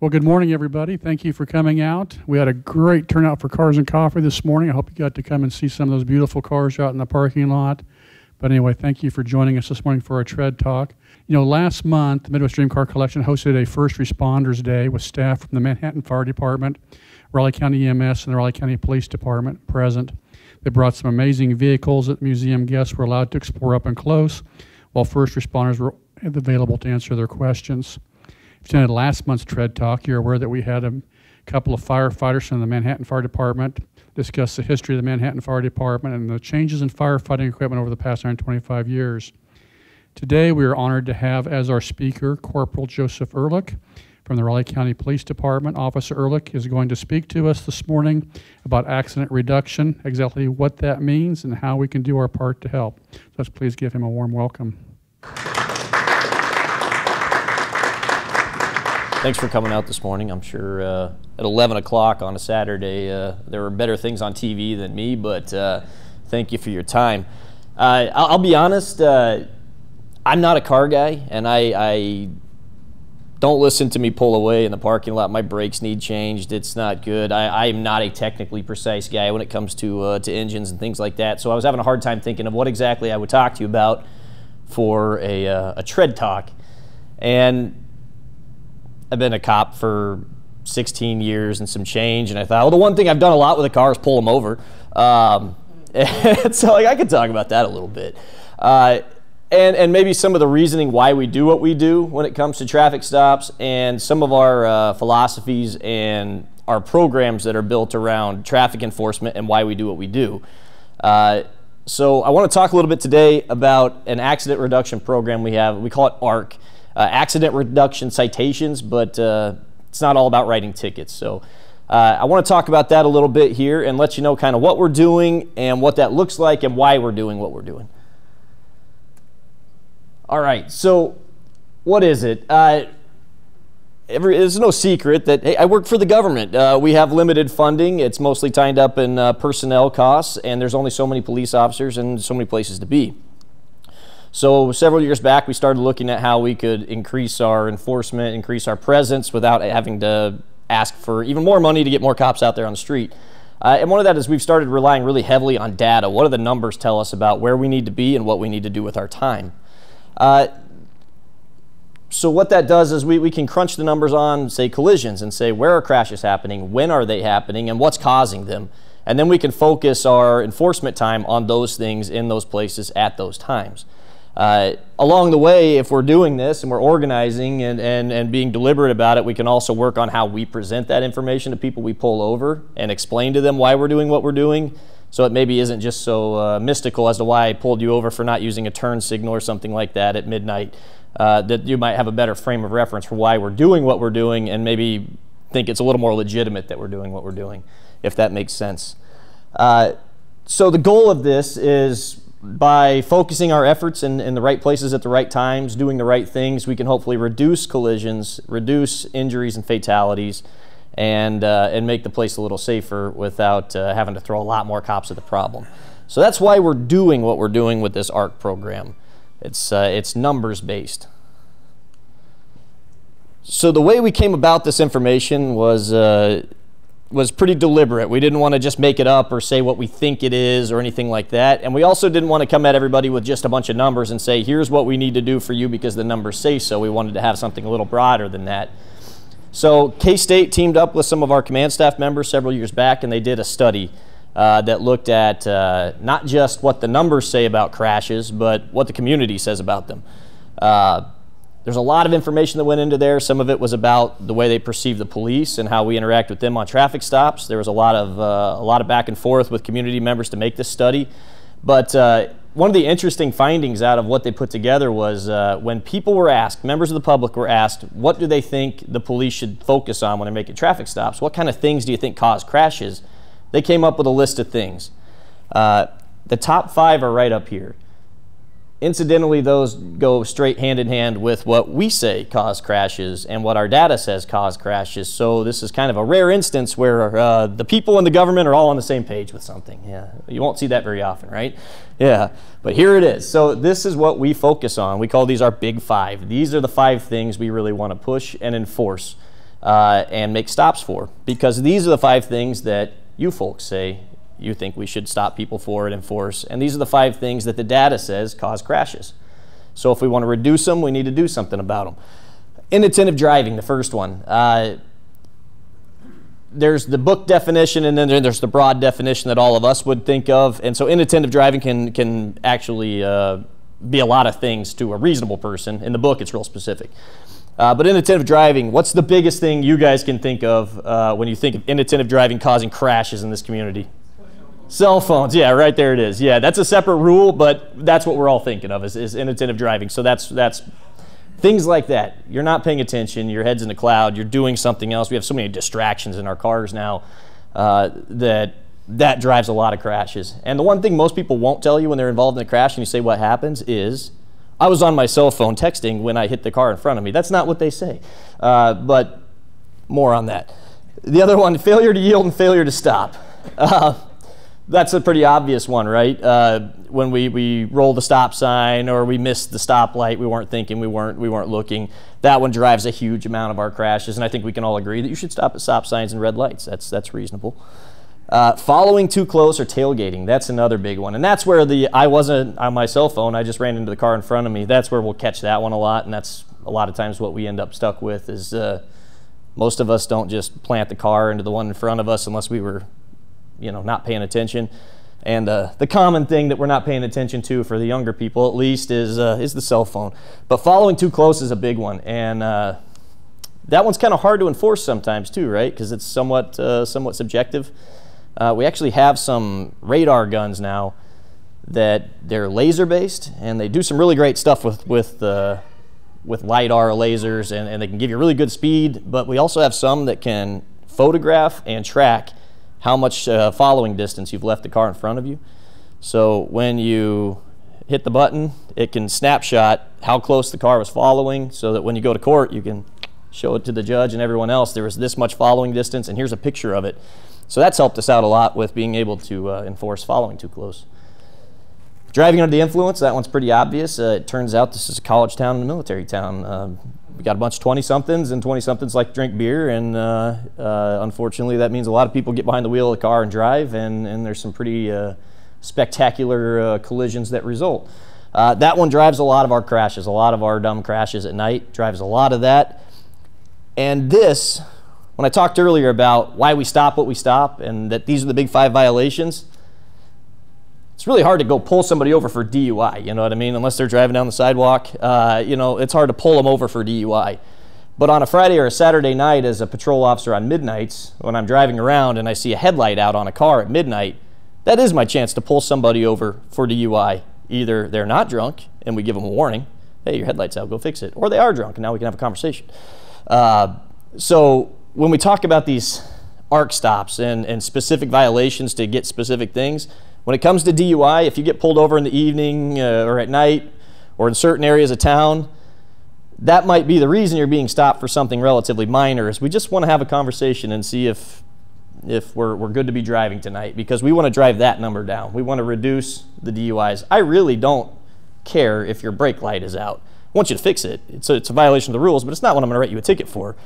Well, good morning, everybody. Thank you for coming out. We had a great turnout for Cars and Coffee this morning. I hope you got to come and see some of those beautiful cars out in the parking lot. But anyway, thank you for joining us this morning for our Tread Talk. You know, last month, the Midwest Dream Car Collection hosted a First Responders Day with staff from the Manhattan Fire Department, Riley County EMS, and the Riley County Police Department present. They brought some amazing vehicles that museum guests were allowed to explore up and close, while first responders were available to answer their questions. If you attended last month's Tread Talk, you're aware that we had a couple of firefighters from the Manhattan Fire Department discuss the history of the Manhattan Fire Department and the changes in firefighting equipment over the past 125 years. Today, we are honored to have as our speaker Corporal Joseph Ehrlich from the Riley County Police Department. Officer Ehrlich is going to speak to us this morning about accident reduction, exactly what that means, and how we can do our part to help. So let's please give him a warm welcome. Thanks for coming out this morning. I'm sure uh, at 11 o'clock on a Saturday, uh, there were better things on TV than me, but uh, thank you for your time. Uh, I'll, I'll, be honest, uh, I'm not a car guy, and I, I, don't listen to me pull away in the parking lot. My brakes need changed. It's not good. I, am not a technically precise guy when it comes to, uh, to engines and things like that, so I was having a hard time thinking of what exactly I would talk to you about for a, a tread talk. And I've been a cop for 16 years and some change, and I thought, well, the one thing I've done a lot with a car is pull them over. Um, so like, I could talk about that a little bit. Uh, and, and maybe some of the reasoning why we do what we do when it comes to traffic stops and some of our uh, philosophies and our programs that are built around traffic enforcement and why we do what we do. Uh, so I want to talk a little bit today about an accident reduction program we have. We call it ARC accident reduction citations, but uh, it's not all about writing tickets. So uh, I want to talk about that a little bit here and let you know kind of what we're doing and what that looks like and why we're doing what we're doing. All right, so what is it? Uh, every, it's no secret that hey, I work for the government. Uh, we have limited funding. It's mostly tied up in uh, personnel costs, and there's only so many police officers and so many places to be. So several years back, we started looking at how we could increase our enforcement, increase our presence without having to ask for even more money to get more cops out there on the street. Uh, and one of that is we've started relying really heavily on data. What do the numbers tell us about where we need to be and what we need to do with our time? Uh, so what that does is we, we can crunch the numbers on, say, collisions and say where are crashes happening, when are they happening, and what's causing them. And then we can focus our enforcement time on those things in those places at those times. Uh, along the way, if we're doing this and we're organizing and, and, and being deliberate about it, we can also work on how we present that information to people we pull over and explain to them why we're doing what we're doing. So it maybe isn't just so uh, mystical as to why I pulled you over for not using a turn signal or something like that at midnight. Uh, that you might have a better frame of reference for why we're doing what we're doing and maybe think it's a little more legitimate that we're doing what we're doing, if that makes sense. Uh, so the goal of this is by focusing our efforts in, in the right places at the right times, doing the right things, we can hopefully reduce collisions, reduce injuries and fatalities, and, uh, and make the place a little safer without uh, having to throw a lot more cops at the problem. So that's why we're doing what we're doing with this ARC program. It's, uh, it's numbers based. So the way we came about this information was uh, was pretty deliberate. We didn't want to just make it up or say what we think it is or anything like that. And we also didn't want to come at everybody with just a bunch of numbers and say, here's what we need to do for you because the numbers say so. We wanted to have something a little broader than that. So K-State teamed up with some of our command staff members several years back and they did a study uh, that looked at uh, not just what the numbers say about crashes, but what the community says about them. Uh, there's a lot of information that went into there. Some of it was about the way they perceive the police and how we interact with them on traffic stops. There was a lot of uh, a lot of back and forth with community members to make this study. But uh, one of the interesting findings out of what they put together was uh, when people were asked, members of the public were asked, what do they think the police should focus on when they're making traffic stops? What kind of things do you think cause crashes? They came up with a list of things. Uh, the top five are right up here. Incidentally, those go straight hand in hand with what we say cause crashes and what our data says cause crashes. So this is kind of a rare instance where uh, the people and the government are all on the same page with something. Yeah, you won't see that very often, right? Yeah, but here it is. So this is what we focus on. We call these our big five. These are the five things we really want to push and enforce. uh, and make stops for. Because these are the five things that you folks say you think we should stop people for it and enforce. And these are the five things that the data says cause crashes. So if we want to reduce them, we need to do something about them. Inattentive driving, the first one. Uh, there's the book definition and then there's the broad definition that all of us would think of. And so inattentive driving can, can actually uh, be a lot of things to a reasonable person. In the book, it's real specific. Uh, but inattentive driving, what's the biggest thing you guys can think of uh, when you think of inattentive driving causing crashes in this community? Cell phones, yeah, right there it is. Yeah, that's a separate rule, but that's what we're all thinking of is, is inattentive driving. So that's that's things like that. You're not paying attention. Your head's in the cloud. You're doing something else. We have so many distractions in our cars now uh, that that drives a lot of crashes. And the one thing most people won't tell you when they're involved in a crash and you say what happens is, I was on my cell phone texting when I hit the car in front of me. That's not what they say. Uh, but more on that. The other one, failure to yield and failure to stop. Uh, that's a pretty obvious one, right? Uh, when we, we roll the stop sign or we miss the stoplight, we weren't thinking, we weren't, we weren't looking. That one drives a huge amount of our crashes, and I think we can all agree that you should stop at stop signs and red lights. That's, that's reasonable. Uh, following too close or tailgating, that's another big one. And that's where the, I wasn't on my cell phone, I just ran into the car in front of me. That's where we'll catch that one a lot, and that's a lot of times what we end up stuck with is uh, most of us don't just plant the car into the one in front of us unless we were you know, not paying attention. And uh, the common thing that we're not paying attention to for the younger people, at least, is, uh, is the cell phone. But following too close is a big one. And uh, that one's kind of hard to enforce sometimes, too, right? Because it's somewhat, uh, somewhat subjective. Uh, we actually have some radar guns now that they're laser based and they do some really great stuff with, with, uh, with LiDAR lasers and, and they can give you really good speed. But we also have some that can photograph and track how much uh, following distance you've left the car in front of you. So when you hit the button, it can snapshot how close the car was following so that when you go to court, you can show it to the judge and everyone else. There was this much following distance, and here's a picture of it. So that's helped us out a lot with being able to uh, enforce following too close. Driving under the influence, that one's pretty obvious. Uh, it turns out this is a college town and a military town. Uh, we got a bunch of 20 somethings, and 20 somethings like to drink beer. And uh, uh, unfortunately, that means a lot of people get behind the wheel of the car and drive, and, and there's some pretty uh, spectacular uh, collisions that result. Uh, that one drives a lot of our crashes, a lot of our dumb crashes at night, drives a lot of that. And this, when I talked earlier about why we stop what we stop, and that these are the big five violations, it's really hard to go pull somebody over for DUI, you know what I mean? Unless they're driving down the sidewalk, uh, you know, it's hard to pull them over for DUI. But on a Friday or a Saturday night, as a patrol officer on midnights, when I'm driving around and I see a headlight out on a car at midnight, that is my chance to pull somebody over for DUI. Either they're not drunk and we give them a warning, hey, your headlight's out, go fix it, or they are drunk and now we can have a conversation. Uh, so when we talk about these arc stops and, and specific violations to get specific things, when it comes to DUI, if you get pulled over in the evening uh, or at night or in certain areas of town, that might be the reason you're being stopped for something relatively minor is we just want to have a conversation and see if if we're, we're good to be driving tonight because we want to drive that number down. We want to reduce the DUIs. I really don't care if your brake light is out. I want you to fix it. It's a, it's a violation of the rules, but it's not what I'm going to write you a ticket for.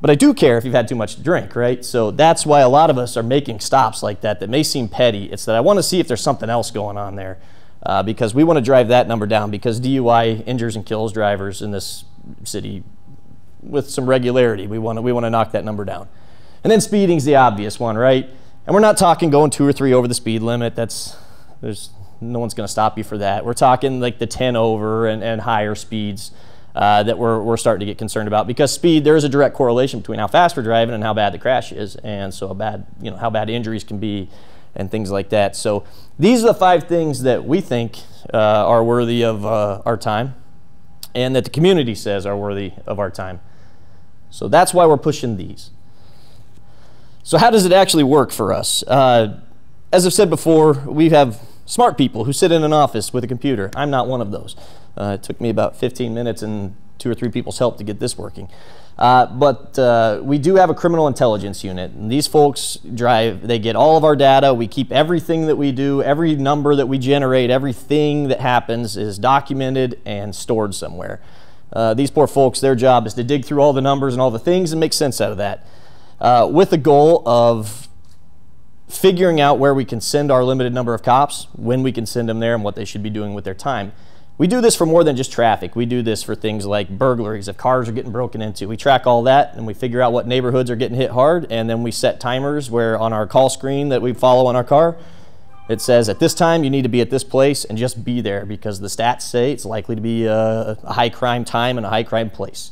But I do care if you've had too much to drink, right? So that's why a lot of us are making stops like that that may seem petty. It's that I want to see if there's something else going on there uh, because we want to drive that number down because DUI injures and kills drivers in this city with some regularity. We want to, we want to knock that number down. And then speeding's the obvious one, right? And we're not talking going two or three over the speed limit. That's, there's, no one's going to stop you for that. We're talking like the 10 over and, and higher speeds uh, that we're, we're starting to get concerned about because speed, there is a direct correlation between how fast we're driving and how bad the crash is, and so bad, you know, how bad injuries can be and things like that. So these are the five things that we think uh, are worthy of uh, our time and that the community says are worthy of our time. So that's why we're pushing these. So how does it actually work for us? Uh, as I've said before, we have smart people who sit in an office with a computer. I'm not one of those. Uh, it took me about 15 minutes and two or three people's help to get this working. Uh, but uh, we do have a criminal intelligence unit. And these folks drive, they get all of our data. We keep everything that we do, every number that we generate, everything that happens is documented and stored somewhere. Uh, these poor folks, their job is to dig through all the numbers and all the things and make sense out of that, uh, with the goal of figuring out where we can send our limited number of cops, when we can send them there, and what they should be doing with their time. We do this for more than just traffic. We do this for things like burglaries, if cars are getting broken into. We track all that and we figure out what neighborhoods are getting hit hard, and then we set timers where on our call screen that we follow on our car, it says at this time you need to be at this place and just be there because the stats say it's likely to be a, a high crime time and a high crime place.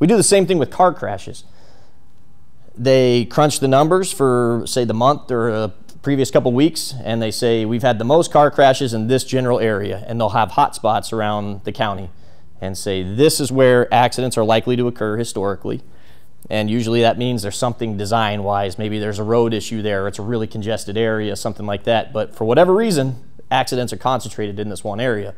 We do the same thing with car crashes. They crunch the numbers for, say, the month or a previous couple weeks, and they say we've had the most car crashes in this general area, and they'll have hot spots around the county and say this is where accidents are likely to occur historically. And usually that means there's something design wise. Maybe there's a road issue there, it's a really congested area, something like that. But for whatever reason, accidents are concentrated in this one area.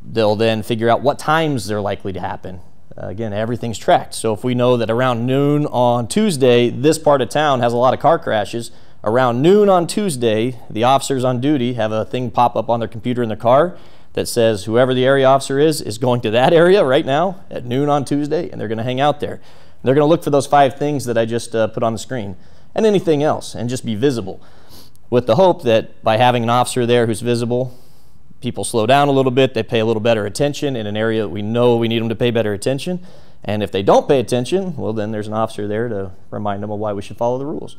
They'll then figure out what times they're likely to happen. Again, everything's tracked. So if we know that around noon on Tuesday, this part of town has a lot of car crashes, around noon on Tuesday, the officers on duty have a thing pop up on their computer in their car that says whoever the area officer is is going to that area right now at noon on Tuesday, and they're going to hang out there. They're going to look for those five things that I just uh, put on the screen and anything else and just be visible with the hope that by having an officer there who's visible, people slow down a little bit, they pay a little better attention in an area that we know we need them to pay better attention. And if they don't pay attention, well, then there's an officer there to remind them of why we should follow the rules.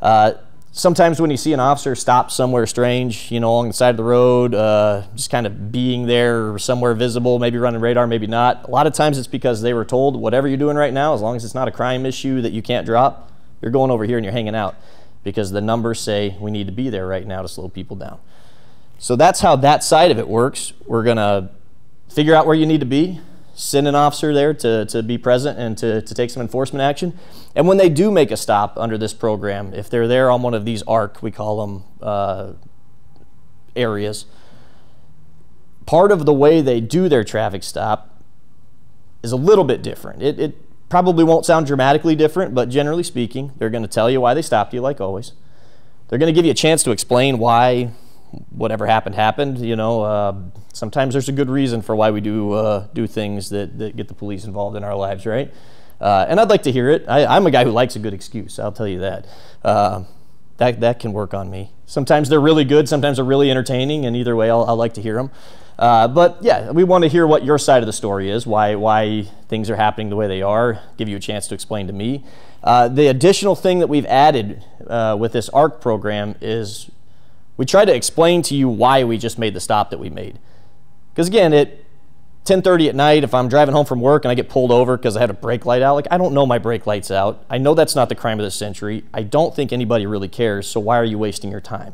Uh, sometimes when you see an officer stop somewhere strange, you know, along the side of the road, uh, just kind of being there somewhere visible, maybe running radar, maybe not. A lot of times it's because they were told, whatever you're doing right now, as long as it's not a crime issue that you can't drop, you're going over here and you're hanging out because the numbers say we need to be there right now to slow people down. So that's how that side of it works. We're going to figure out where you need to be, send an officer there to, to be present and to, to take some enforcement action. And when they do make a stop under this program, if they're there on one of these ARC, we call them uh, areas, part of the way they do their traffic stop is a little bit different. It, it probably won't sound dramatically different, but generally speaking, they're going to tell you why they stopped you, like always. They're going to give you a chance to explain why whatever happened happened. You know, uh, sometimes there's a good reason for why we do uh, do things that, that get the police involved in our lives, right? Uh, and I'd like to hear it. I, am a guy who likes a good excuse. I'll tell you that. Uh, that that can work on me. Sometimes they're really good. Sometimes they're really entertaining. And either way, I'll, I'll like to hear them. Uh, but yeah, we want to hear what your side of the story is. Why why things are happening the way they are. Give you a chance to explain to me. Uh, the additional thing that we've added with this ARC program is we try to explain to you why we just made the stop that we made. Because again, at 10:30 at night, if I'm driving home from work and I get pulled over because I had a brake light out, like I don't know my brake light's out. I know that's not the crime of the century. I don't think anybody really cares. So why are you wasting your time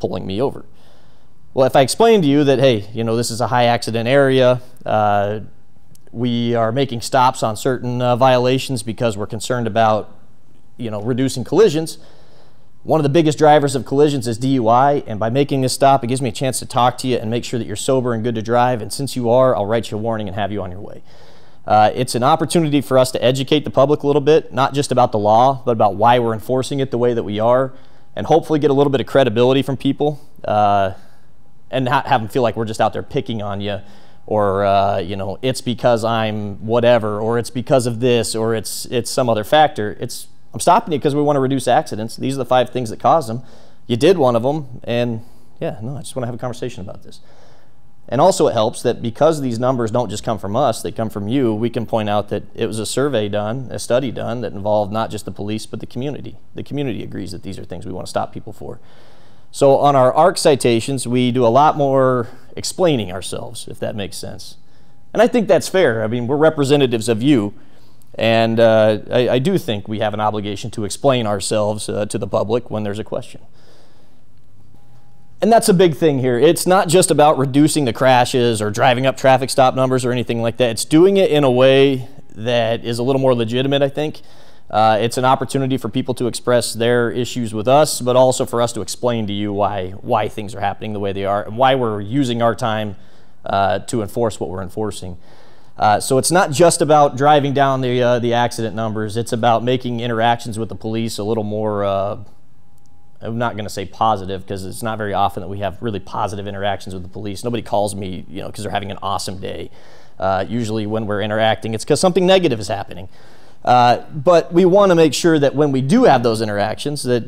pulling me over? Well, if I explain to you that, hey, you know, this is a high accident area, uh, we are making stops on certain uh, violations because we're concerned about, you know, reducing collisions one of the biggest drivers of collisions is DUI, and by making this stop, it gives me a chance to talk to you and make sure that you're sober and good to drive. And since you are, I'll write you a warning and have you on your way. Uh, it's an opportunity for us to educate the public a little bit, not just about the law, but about why we're enforcing it the way that we are, and hopefully get a little bit of credibility from people uh, and not have them feel like we're just out there picking on you or uh, you know it's because I'm whatever or it's because of this or it's it's some other factor. It's I'm stopping you because we want to reduce accidents. These are the five things that cause them. You did one of them, and yeah, no, I just want to have a conversation about this. And also, it helps that because these numbers don't just come from us, they come from you, we can point out that it was a survey done, a study done that involved not just the police, but the community. The community agrees that these are things we want to stop people for. So, on our ARC citations, we do a lot more explaining ourselves, if that makes sense. And I think that's fair. I mean, we're representatives of you. And uh, I, I, do think we have an obligation to explain ourselves uh, to the public when there's a question. And that's a big thing here. It's not just about reducing the crashes or driving up traffic stop numbers or anything like that. It's doing it in a way that is a little more legitimate, I think. Uh, it's an opportunity for people to express their issues with us, but also for us to explain to you why, why things are happening the way they are and why we're using our time uh, to enforce what we're enforcing. Uh, so it's not just about driving down the, uh, the accident numbers. It's about making interactions with the police a little more, uh, I'm not going to say positive because it's not very often that we have really positive interactions with the police. Nobody calls me, you know, because they're having an awesome day. Uh, usually, when we're interacting, it's because something negative is happening. Uh, but we want to make sure that when we do have those interactions, that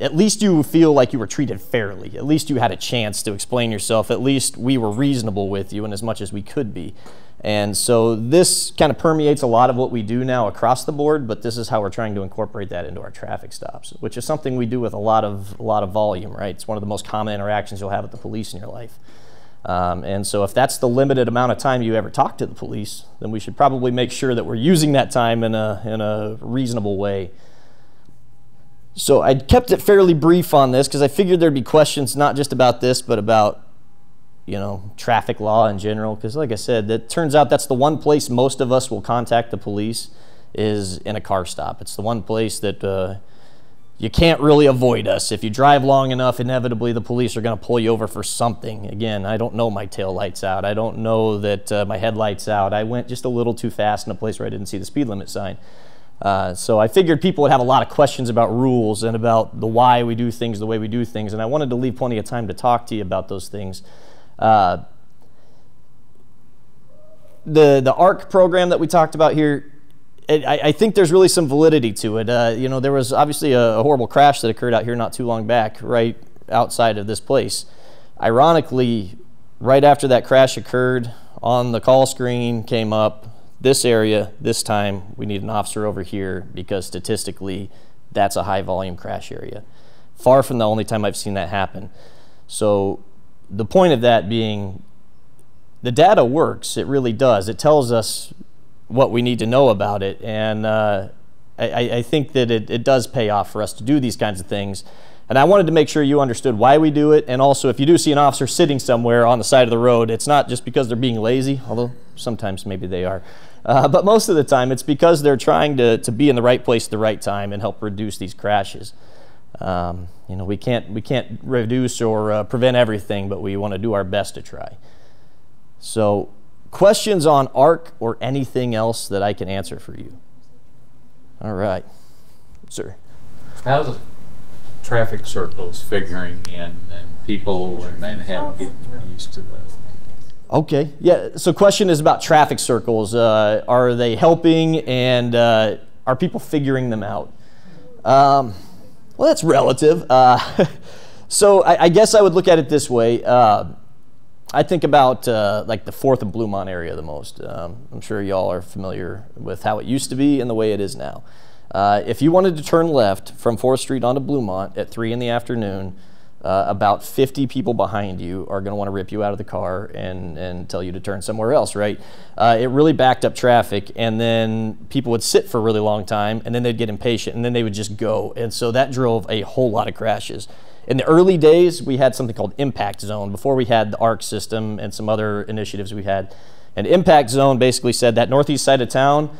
at least you feel like you were treated fairly. At least you had a chance to explain yourself. At least we were reasonable with you, and as much as we could be. And so this kind of permeates a lot of what we do now across the board, but this is how we're trying to incorporate that into our traffic stops, which is something we do with a lot of a lot of volume, right? It's one of the most common interactions you'll have with the police in your life. Um, and so if that's the limited amount of time you ever talk to the police, then we should probably make sure that we're using that time in a, in a reasonable way. So I kept it fairly brief on this because I figured there'd be questions not just about this, but about you know, traffic law in general. Because, like I said, it turns out that's the one place most of us will contact the police is in a car stop. It's the one place that uh, you can't really avoid us. If you drive long enough, inevitably the police are going to pull you over for something. Again, I don't know my tail lights out. I don't know that uh, my headlights out. I went just a little too fast in a place where I didn't see the speed limit sign. Uh, so I figured people would have a lot of questions about rules and about the why we do things the way we do things, and I wanted to leave plenty of time to talk to you about those things. Uh, the the ARC program that we talked about here, it, I, I, think there's really some validity to it. Uh, you know, there was obviously a, a, horrible crash that occurred out here not too long back, right outside of this place. Ironically, right after that crash occurred, on the call screen came up this area this time we need an officer over here because statistically that's a high volume crash area. Far from the only time I've seen that happen. So the point of that being the data works. It really does. It tells us what we need to know about it. And uh, I, I, think that it, it does pay off for us to do these kinds of things. And I wanted to make sure you understood why we do it. And also, if you do see an officer sitting somewhere on the side of the road, it's not just because they're being lazy, although sometimes maybe they are. Uh, but most of the time, it's because they're trying to, to be in the right place at the right time and help reduce these crashes. Um, you know, we can't, we can't reduce or uh, prevent everything, but we want to do our best to try. So, questions on ARC or anything else that I can answer for you? All right. Sir. How's traffic circles figuring in and people in Manhattan getting used to that? Okay. Yeah. So, question is about traffic circles. Uh, are they helping, and uh, are people figuring them out? Um, well, that's relative. Uh, so, I, I, guess I would look at it this way. Uh, I think about uh, like the Fourth and Bluemont area the most. Um, I'm sure y'all are familiar with how it used to be and the way it is now. Uh, if you wanted to turn left from Fourth Street onto Bluemont at three in the afternoon, uh, about 50 people behind you are going to want to rip you out of the car and, and tell you to turn somewhere else, right? Uh, it really backed up traffic, and then people would sit for a really long time, and then they'd get impatient, and then they would just go. And so that drove a whole lot of crashes. In the early days, we had something called Impact Zone before we had the ARC system and some other initiatives we had. And Impact Zone basically said that northeast side of town,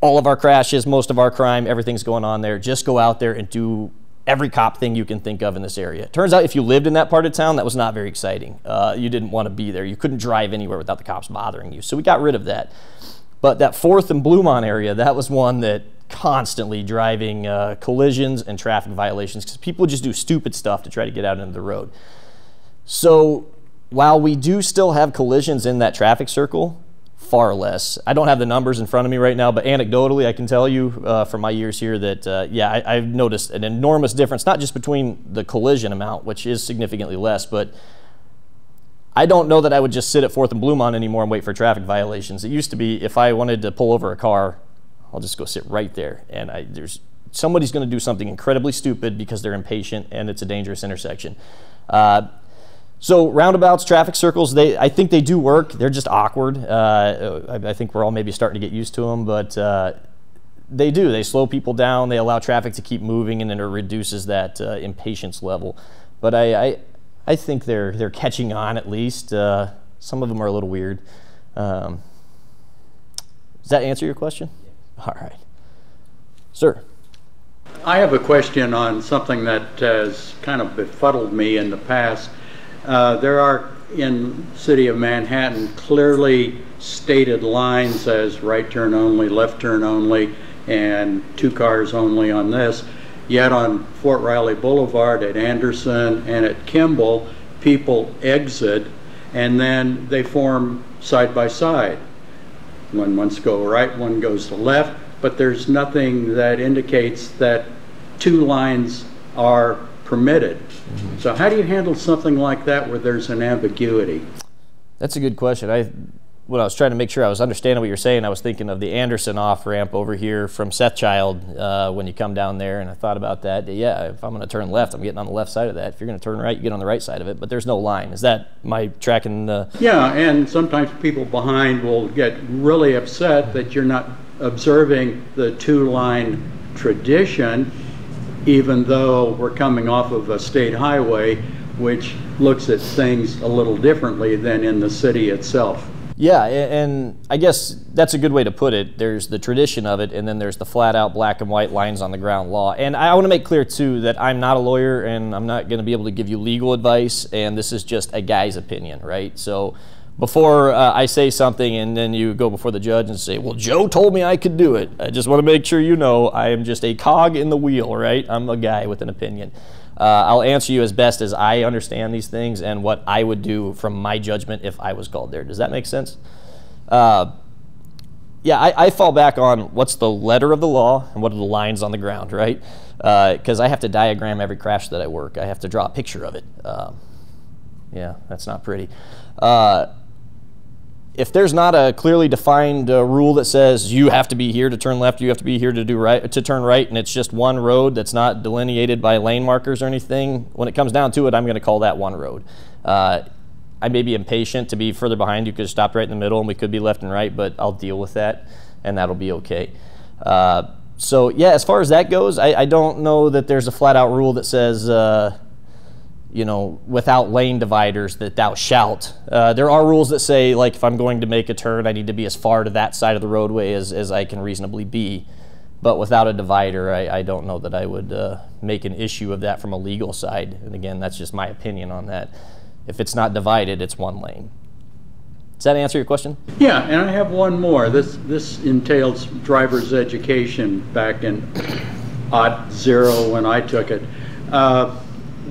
all of our crashes, most of our crime, everything's going on there. Just go out there and do every cop thing you can think of in this area. Turns out if you lived in that part of town, that was not very exciting. Uh, you didn't want to be there. You couldn't drive anywhere without the cops bothering you. So we got rid of that. But that Fourth and Bluemont area, that was one that constantly driving uh, collisions and traffic violations because people just do stupid stuff to try to get out into the road. So while we do still have collisions in that traffic circle, far less. I don't have the numbers in front of me right now, but anecdotally, I can tell you uh, from my years here that, uh, yeah, I, have noticed an enormous difference, not just between the collision amount, which is significantly less, but I don't know that I would just sit at 4th and Bluemont anymore and wait for traffic violations. It used to be if I wanted to pull over a car, I'll just go sit right there. And I, there's somebody's going to do something incredibly stupid because they're impatient and it's a dangerous intersection. Uh, so roundabouts, traffic circles, they I think they do work. They're just awkward. Uh, I, I, think we're all maybe starting to get used to them, but uh, they do. They slow people down. They allow traffic to keep moving, and then it reduces that uh, impatience level. But I, I, I think they're they're catching on at least. Uh, some of them are a little weird. Um, does that answer your question? All right, sir. I have a question on something that has kind of befuddled me in the past. Uh, there are in city of Manhattan clearly stated lines as right turn only, left turn only, and two cars only on this. Yet on Fort Riley Boulevard at Anderson and at Kimball, people exit and then they form side by side. One wants to go right, one goes to left, but there's nothing that indicates that two lines are permitted. So how do you handle something like that where there's an ambiguity? That's a good question. I when I was trying to make sure I was understanding what you're saying, I was thinking of the Anderson off ramp over here from Seth Child uh, when you come down there, and I thought about that. Yeah, if I'm going to turn left, I'm getting on the left side of that. If you're going to turn right, you get on the right side of it. But there's no line. Is that my tracking? The Yeah, and sometimes people behind will get really upset that you're not observing the two-line tradition, even though we're coming off of a state highway, which looks at things a little differently than in the city itself. Yeah, and I guess that's a good way to put it. There's the tradition of it, and then there's the flat out black and white lines on the ground law. And I want to make clear, too, that I'm not a lawyer and I'm not going to be able to give you legal advice, and this is just a guy's opinion, right? So before uh, I say something and then you go before the judge and say, well, Joe told me I could do it, I just want to make sure you know I am just a cog in the wheel, right? I'm a guy with an opinion. Uh, I'll answer you as best as I understand these things and what I would do from my judgment if I was called there. Does that make sense? Uh, yeah, I, I, fall back on what's the letter of the law and what are the lines on the ground, right? Because uh, I have to diagram every crash that I work. I have to draw a picture of it. Um, yeah, that's not pretty. If there's not a clearly defined uh, rule that says you have to be here to turn left, you have to be here to do right to turn right, and it's just one road that's not delineated by lane markers or anything, when it comes down to it, I'm going to call that one road. Uh, I may be impatient to be further behind. You could have stopped right in the middle, and we could be left and right, but I'll deal with that, and that'll be okay. Uh, so yeah, as far as that goes, I, I, don't know that there's a flat out rule that says uh, you know, without lane dividers that thou shalt. Uh, there are rules that say, like, if I'm going to make a turn, I need to be as far to that side of the roadway as, as I can reasonably be. But without a divider, I, I don't know that I would uh, make an issue of that from a legal side. And again, that's just my opinion on that. If it's not divided, it's one lane. Does that answer your question? Yeah, and I have one more. This this entails driver's education back in odd zero when I took it. Uh,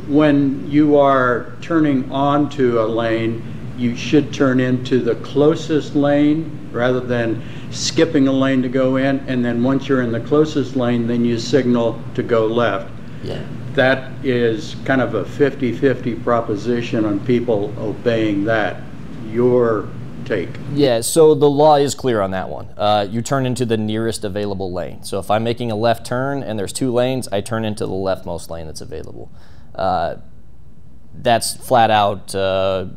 when you are turning onto a lane, you should turn into the closest lane rather than skipping a lane to go in. And then once you're in the closest lane, then you signal to go left. Yeah. That is kind of a 50 50 proposition on people obeying that. Your take? Yeah, so the law is clear on that one. Uh, you turn into the nearest available lane. So if I'm making a left turn and there's two lanes, I turn into the leftmost lane that's available. Uh, that's flat out uh,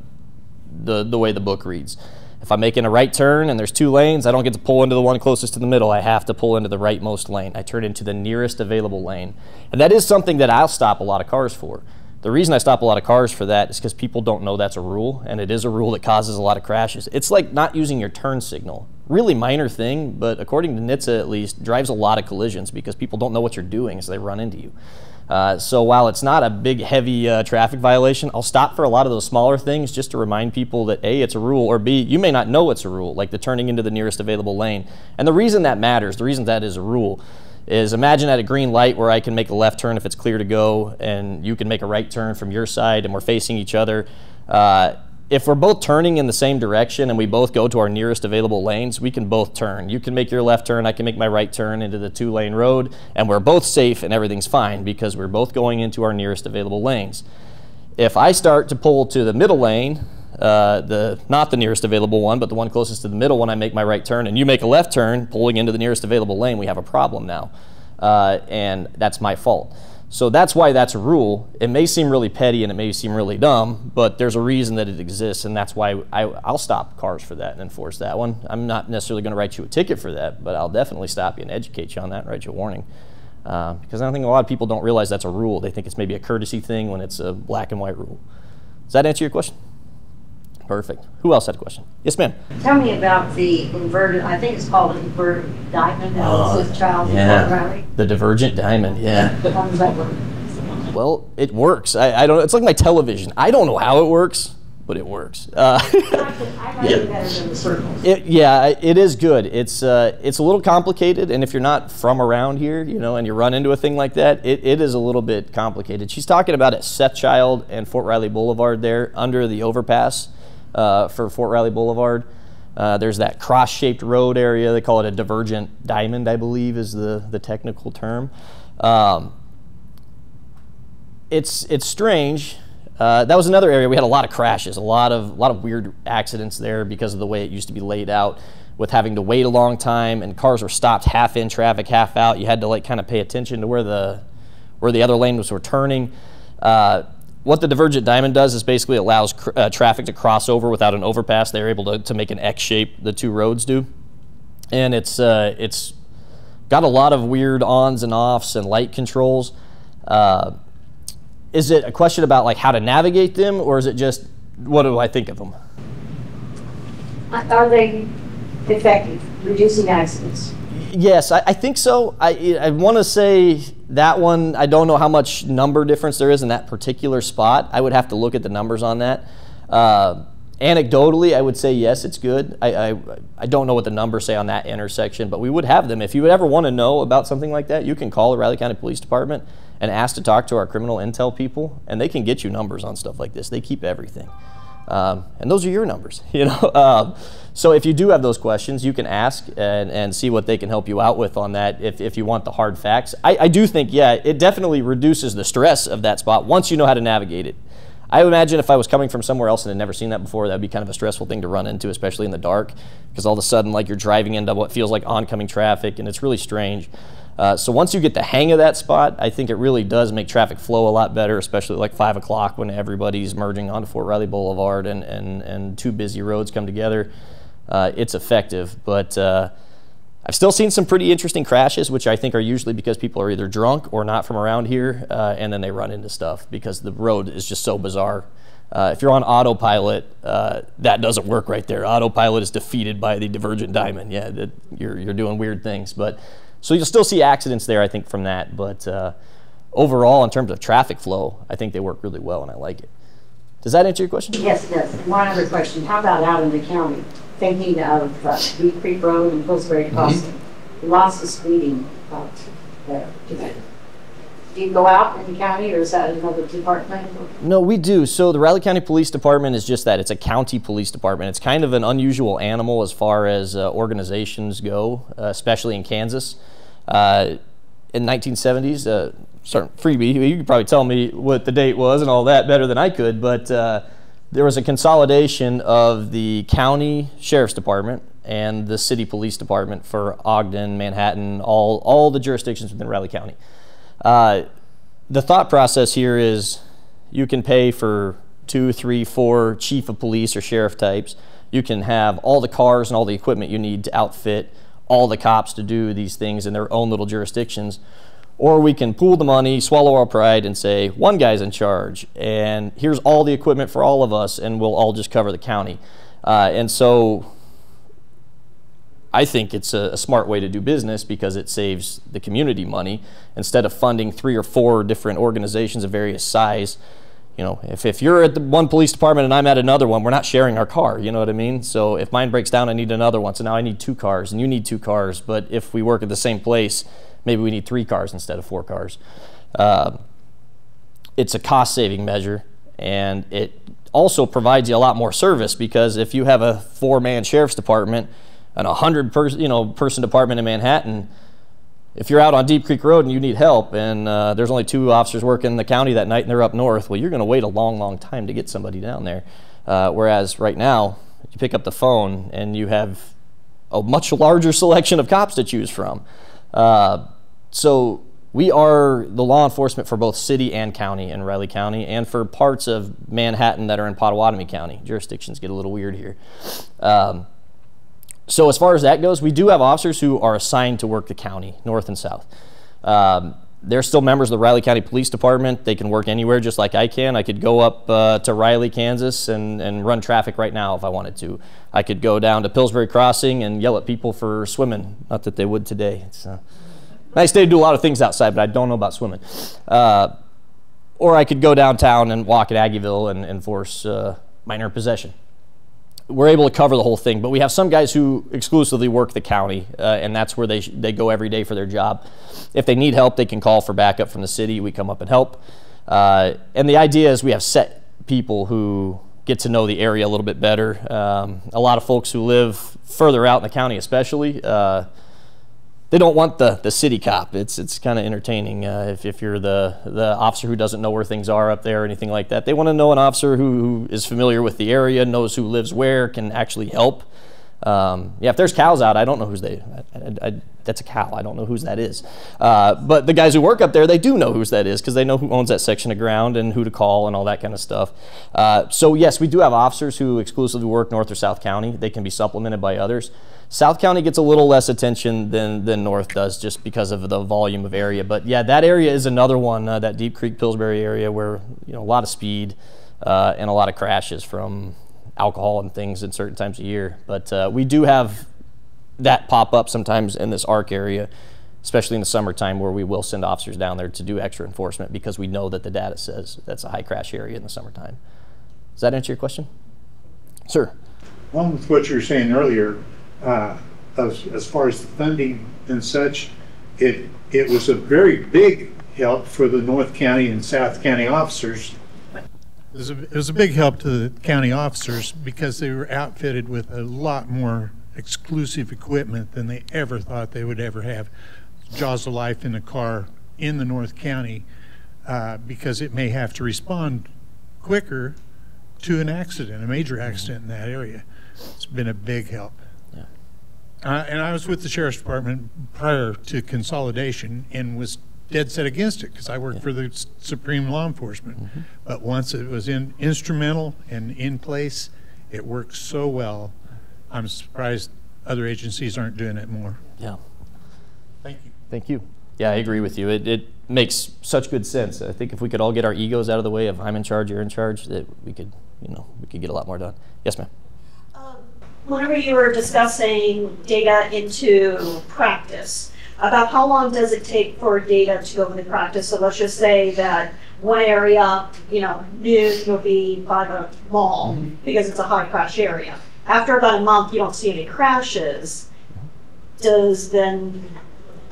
the, the way the book reads. If I'm making a right turn and there's two lanes, I don't get to pull into the one closest to the middle. I have to pull into the rightmost lane. I turn into the nearest available lane. And that is something that I'll stop a lot of cars for. The reason I stop a lot of cars for that is because people don't know that's a rule, and it is a rule that causes a lot of crashes. It's like not using your turn signal. Really minor thing, but according to NHTSA at least, drives a lot of collisions because people don't know what you're doing as they run into you. Uh, so while it's not a big, heavy uh, traffic violation, I'll stop for a lot of those smaller things just to remind people that A, it's a rule, or B, you may not know it's a rule, like the turning into the nearest available lane. And the reason that matters, the reason that is a rule, is imagine at a green light where I can make a left turn if it's clear to go, and you can make a right turn from your side, and we're facing each other. Uh, if we're both turning in the same direction and we both go to our nearest available lanes, we can both turn. You can make your left turn, I can make my right turn into the two lane road, and we're both safe and everything's fine because we're both going into our nearest available lanes. If I start to pull to the middle lane, uh, the not the nearest available one, but the one closest to the middle when I make my right turn, and you make a left turn pulling into the nearest available lane, we have a problem now. Uh, and that's my fault. So that's why that's a rule. It may seem really petty and it may seem really dumb, but there's a reason that it exists, and that's why I, will stop cars for that and enforce that one. I'm not necessarily going to write you a ticket for that, but I'll definitely stop you and educate you on that and write you a warning. Uh, because I don't think a lot of people don't realize that's a rule. They think it's maybe a courtesy thing when it's a black and white rule. Does that answer your question? Perfect. Who else had a question? Yes, ma'am. Tell me about the inverted, I think it's called inverted diamond, was with Charles yeah. The divergent diamond, yeah. How does that work? Well, it works. I, I don't. It's like my television. I don't know how it works, but it works. Uh, I like it better than the circles. It, yeah, it is good. It's uh, it's a little complicated, and if you're not from around here, you know, and you run into a thing like that, it, it is a little bit complicated. She's talking about at Seth Child and Fort Riley Boulevard there, under the overpass uh, for Fort Riley Boulevard. Uh, there's that cross-shaped road area. They call it a divergent diamond, I believe, is the the technical term. Um, it's it's strange. Uh, that was another area we had a lot of crashes, a lot of a lot of weird accidents there because of the way it used to be laid out, with having to wait a long time and cars were stopped half in traffic, half out. You had to like kind of pay attention to where the where the other lanes were turning. Uh, what the divergent diamond does is basically allows uh, traffic to cross over without an overpass. They're able to, to make an X shape. The two roads do, and it's uh, it's got a lot of weird ons and offs and light controls. Uh, is it a question about like how to navigate them, or is it just what do I think of them? Are they effective, reducing accidents? Yes, I, I think so. I, I want to say that one, I don't know how much number difference there is in that particular spot. I would have to look at the numbers on that. Uh, anecdotally, I would say yes, it's good. I, I, I don't know what the numbers say on that intersection, but we would have them. If you would ever want to know about something like that, you can call the Riley County Police Department and ask to talk to our criminal intel people, and they can get you numbers on stuff like this. They keep everything. Um, and those are your numbers, you know. Um, so if you do have those questions, you can ask and, and see what they can help you out with on that. If, if you want the hard facts, I, I do think yeah, it definitely reduces the stress of that spot once you know how to navigate it. I imagine if I was coming from somewhere else and had never seen that before, that'd be kind of a stressful thing to run into, especially in the dark, because all of a sudden, like you're driving into what feels like oncoming traffic, and it's really strange. Uh, so once you get the hang of that spot, I think it really does make traffic flow a lot better, especially like five o'clock when everybody's merging onto Fort Riley Boulevard and, and, and two busy roads come together. Uh, it's effective, but uh, I've still seen some pretty interesting crashes, which I think are usually because people are either drunk or not from around here, uh, and then they run into stuff because the road is just so bizarre. Uh, if you're on autopilot, uh, that doesn't work right there. Autopilot is defeated by the divergent diamond. Yeah, that you're, you're doing weird things, but so you'll still see accidents there, I think, from that. But uh, overall, in terms of traffic flow, I think they work really well, and I like it. Does that answer your question? Yes, it does. One other question, how about out in the county? Thinking of uh, Deep Creek Road and Pillsbury Crossing, lots of speeding out there. Do you go out in the county or is that another department? No, we do. So the Riley County Police Department is just that. It's a county police department. It's kind of an unusual animal as far as uh, organizations go, uh, especially in Kansas. Uh, in 1970s, uh, sorry, freebie, you could probably tell me what the date was and all that better than I could, but uh, there was a consolidation of the county sheriff's department and the city police department for Ogden, Manhattan, all, all the jurisdictions within Riley County. Uh, the thought process here is you can pay for two, three, four chief of police or sheriff types. You can have all the cars and all the equipment you need to outfit all the cops to do these things in their own little jurisdictions. Or we can pool the money, swallow our pride, and say, one guy's in charge, and here's all the equipment for all of us, and we'll all just cover the county. Uh, and so I think it's a, a, smart way to do business because it saves the community money instead of funding three or four different organizations of various size. You know, if, if you're at the one police department and I'm at another one, we're not sharing our car. You know what I mean? So if mine breaks down, I need another one. So now I need two cars and you need two cars. But if we work at the same place, maybe we need three cars instead of four cars. Uh, it's a cost saving measure and it also provides you a lot more service because if you have a four man sheriff's department, an 100 person, you know, person department in Manhattan, if you're out on Deep Creek Road and you need help and uh, there's only two officers working in the county that night and they're up north, well, you're going to wait a long, long time to get somebody down there. Uh, whereas right now, you pick up the phone and you have a much larger selection of cops to choose from. Uh, so we are the law enforcement for both city and county in Riley County and for parts of Manhattan that are in Pottawatomie County. Jurisdictions get a little weird here. Um, so as far as that goes, we do have officers who are assigned to work the county, north and south. Um, they're still members of the Riley County Police Department. They can work anywhere just like I can. I could go up uh, to Riley, Kansas and, and run traffic right now if I wanted to. I could go down to Pillsbury Crossing and yell at people for swimming. Not that they would today. It's a nice day to do a lot of things outside, but I don't know about swimming. Uh, or I could go downtown and walk at Aggieville and enforce uh, minor possession. We're able to cover the whole thing, but we have some guys who exclusively work the county, uh, and that's where they, they go every day for their job. If they need help, they can call for backup from the city. We come up and help. Uh, and the idea is we have set people who get to know the area a little bit better. Um, a lot of folks who live further out in the county, especially, uh, they don't want the, the city cop. It's it's kind of entertaining uh, if, if you're the the officer who doesn't know where things are up there or anything like that. They want to know an officer who, who is familiar with the area, knows who lives where, can actually help. Um, yeah, if there's cows out, I don't know who's they. I, I, I, that's a cow. I don't know whose that is. Uh, but the guys who work up there, they do know whose that is because they know who owns that section of ground and who to call and all that kind of stuff. Uh, so yes, we do have officers who exclusively work North or South County. They can be supplemented by others. South County gets a little less attention than, than North does just because of the volume of area. But yeah, that area is another one, uh, that Deep Creek Pillsbury area where you know a lot of speed uh, and a lot of crashes from alcohol and things at certain times of year. But uh, we do have that pop up sometimes in this ARC area, especially in the summertime where we will send officers down there to do extra enforcement because we know that the data says that's a high crash area in the summertime. Does that answer your question? Sir. Along with what you were saying earlier, uh, as, as far as the funding and such, it, it was a very big help for the North County and South County officers it was, a, it was a big help to the county officers because they were outfitted with a lot more exclusive equipment than they ever thought they would ever have. Jaws of life in a car in the North County uh, because it may have to respond quicker to an accident, a major accident in that area. It's been a big help. Uh, and I was with the Sheriff's Department prior to consolidation and was dead set against it because I worked yeah. for the Supreme Law Enforcement. Mm -hmm. But once it was in instrumental and in place, it worked so well. I'm surprised other agencies aren't doing it more. Yeah. Thank you. Thank you. Yeah, I agree with you. It, it makes such good sense. I think if we could all get our egos out of the way of I'm in charge, you're in charge, that we could, you know, we could get a lot more done. Yes, ma'am. Whenever you were discussing data into practice, about how long does it take for data to go into practice? So let's just say that one area, you know, noon will be by the mall mm-hmm. because it's a high crash area. After about a month, you don't see any crashes. Does then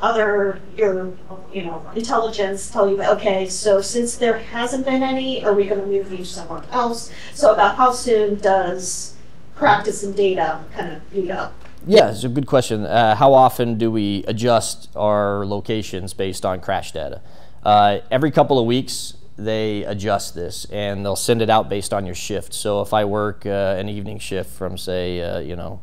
other your you know intelligence tell you okay so since there hasn't been any are we going to move you somewhere else so about how soon does practice and data kind of meet up yeah, it's a good question. Uh, how often do we adjust our locations based on crash data? Uh, every couple of weeks, they adjust this and they'll send it out based on your shift. So if I work uh, an evening shift from, say, uh, you know,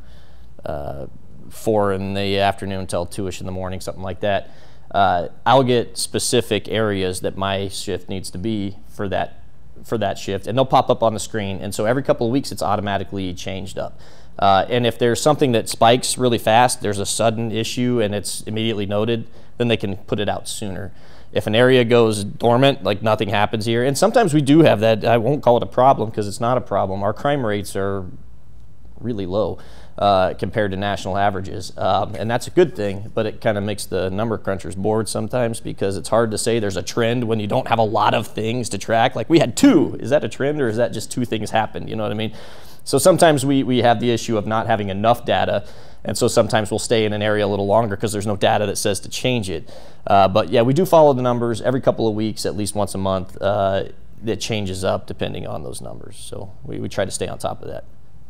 uh, four in the afternoon till two-ish in the morning, something like that, uh, I'll get specific areas that my shift needs to be for that for that shift, and they'll pop up on the screen. And so every couple of weeks, it's automatically changed up. Uh, and if there's something that spikes really fast, there's a sudden issue and it's immediately noted, then they can put it out sooner. If an area goes dormant, like nothing happens here, and sometimes we do have that, I won't call it a problem because it's not a problem. Our crime rates are really low uh, compared to national averages. Um, and that's a good thing, but it kind of makes the number crunchers bored sometimes because it's hard to say there's a trend when you don't have a lot of things to track. Like we had two. Is that a trend or is that just two things happened? You know what I mean? So sometimes we, we have the issue of not having enough data. And so sometimes we'll stay in an area a little longer because there's no data that says to change it. Uh, but yeah, we do follow the numbers every couple of weeks, at least once a month. Uh, it changes up depending on those numbers. So we, we try to stay on top of that.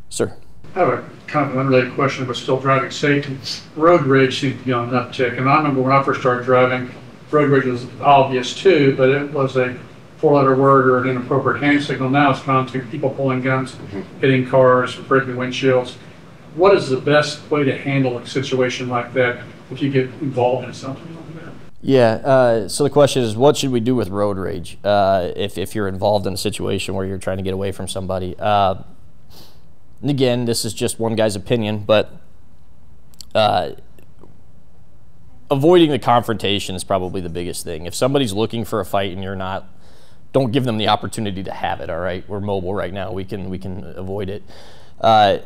Sir. I have a kind of an unrelated question, but still driving safety. Road rage seems to be on an uptick. And I remember when I first started driving, road rage was obvious too, but it was a four-letter word or an inappropriate hand signal. Now it's gone to people pulling guns, hitting cars, breaking windshields. What is the best way to handle a situation like that if you get involved in something like that? Yeah, uh, so the question is, what should we do with road rage uh, if, if you're involved in a situation where you're trying to get away from somebody? Uh, and again, this is just one guy's opinion, but uh, avoiding the confrontation is probably the biggest thing. If somebody's looking for a fight and you're not don't give them the opportunity to have it. All right, we're mobile right now. We can we can avoid it. Uh,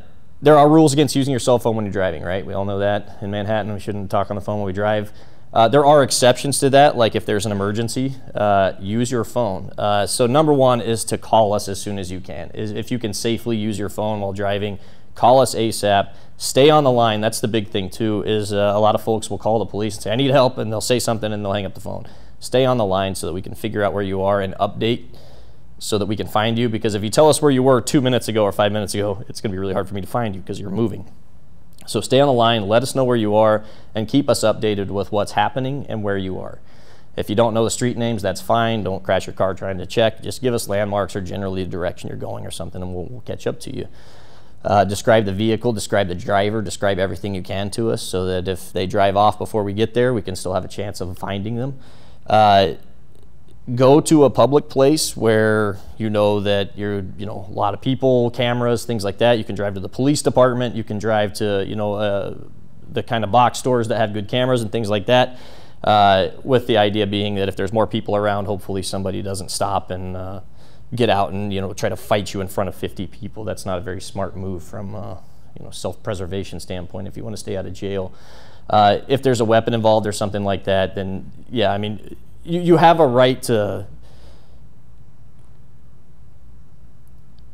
there are rules against using your cell phone when you're driving, right? We all know that. In Manhattan, we shouldn't talk on the phone when we drive. Uh, there are exceptions to that, like if there's an emergency, uh, use your phone. Uh, so number one is to call us as soon as you can. Is if you can safely use your phone while driving, call us ASAP. Stay on the line. That's the big thing too. Is uh, a lot of folks will call the police and say, "I need help," and they'll say something and they'll hang up the phone. Stay on the line so that we can figure out where you are and update so that we can find you. Because if you tell us where you were two minutes ago or five minutes ago, it's going to be really hard for me to find you because you're moving. So stay on the line, let us know where you are, and keep us updated with what's happening and where you are. If you don't know the street names, that's fine. Don't crash your car trying to check. Just give us landmarks or generally the direction you're going or something, and we'll, we'll catch up to you. Uh, describe the vehicle, describe the driver, describe everything you can to us so that if they drive off before we get there, we can still have a chance of finding them. Uh, go to a public place where you know that you're, you know, a lot of people, cameras, things like that. You can drive to the police department. You can drive to, you know, uh, the kind of box stores that have good cameras and things like that. Uh, with the idea being that if there's more people around, hopefully somebody doesn't stop and uh, get out and you know try to fight you in front of 50 people. That's not a very smart move from uh, you know self-preservation standpoint. If you want to stay out of jail, uh, if there's a weapon involved or something like that, then yeah, I mean you, you have a right to.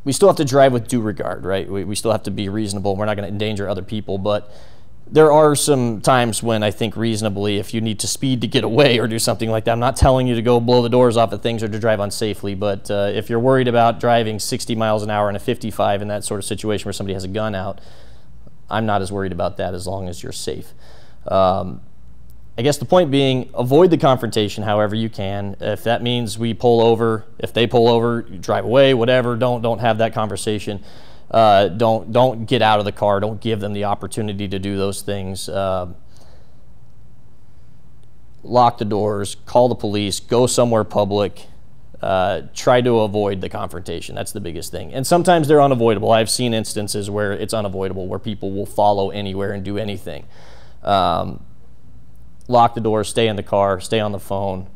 We still have to drive with due regard, right? We, we still have to be reasonable. We're not going to endanger other people, but there are some times when I think reasonably, if you need to speed to get away or do something like that, I'm not telling you to go blow the doors off of things or to drive unsafely, but uh, if you're worried about driving 60 miles an hour in a 55 in that sort of situation where somebody has a gun out, I'm not as worried about that as long as you're safe. Um, I guess the point being, avoid the confrontation however you can. If that means we pull over, if they pull over, drive away, whatever. Don't don't have that conversation. Uh, don't don't get out of the car. Don't give them the opportunity to do those things. Uh, lock the doors. Call the police. Go somewhere public. Uh, try to avoid the confrontation. That's the biggest thing. And sometimes they're unavoidable. I've seen instances where it's unavoidable, where people will follow anywhere and do anything. Um, lock the door, stay in the car, stay on the phone,